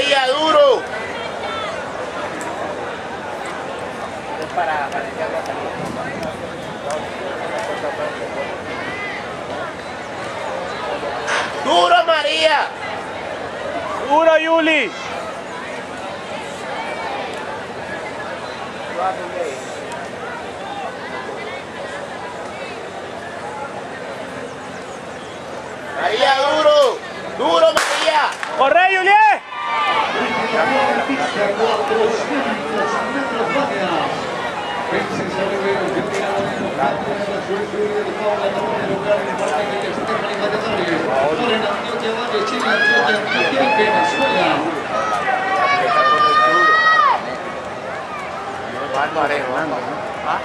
María, duro. Duro María. Duro, Yuli. María, duro. Duro María. Van parejo, van, ¿no? ¿Ah?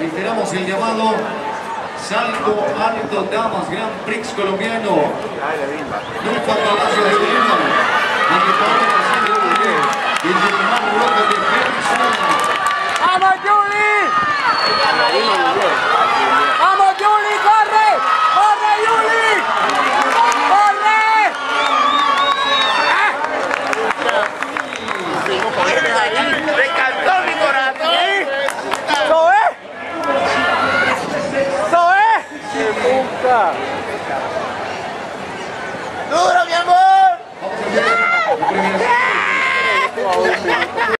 Reiteramos el llamado Salto Alto Damas Grand Prix colombiano. Nunca Palacio de Lima. El Germán Roca Opa!